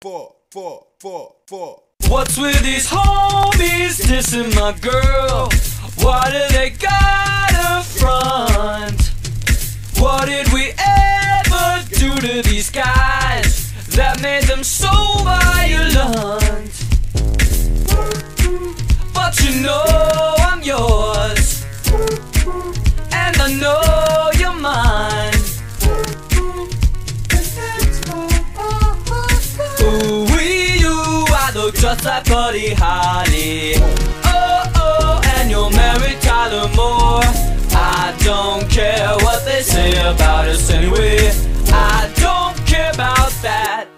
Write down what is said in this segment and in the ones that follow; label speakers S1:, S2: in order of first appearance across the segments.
S1: four, four, four, four.
S2: What's with these homies dissing my girl? Why do they gotta front? What did we ever do to these guys that made them so violent? But you know I'm yours, and I know just like Buddy Holly. Oh, oh, and you're Mary Tyler Moore. I don't care what they say about us anyway. I don't care about that.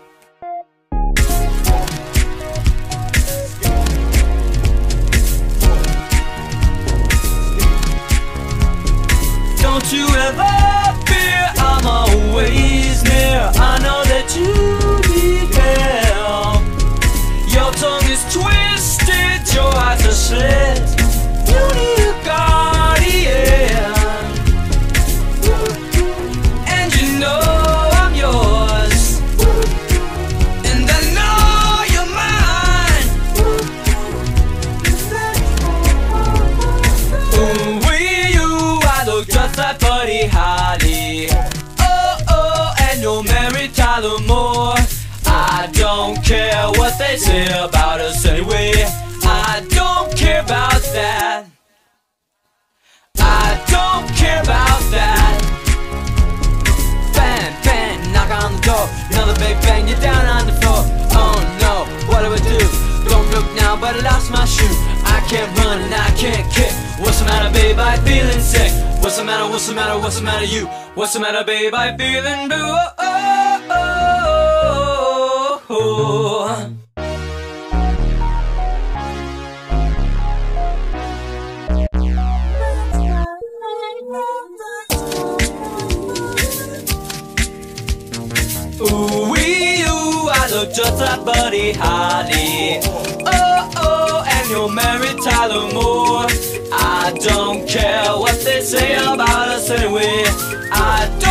S2: Don't you ever don't care what they say about us anyway. I don't care about that. I don't care about that. Bang, bang, knock on the door. Another big bang, you're down on the floor. Oh no, what do I do? Don't look now, but I lost my shoe. I can't run and I can't kick. What's the matter, babe? I'm feeling sick. What's the matter? What's the matter? What's the matter, you? What's the matter, babe? I'm feeling blue. Oh, oh, oh, oh, oh. Ooh, wee, you, I look just like Buddy Holly. Oh, oh, and you're Mary Tyler Moore. I don't care what they say about us anyway. I don't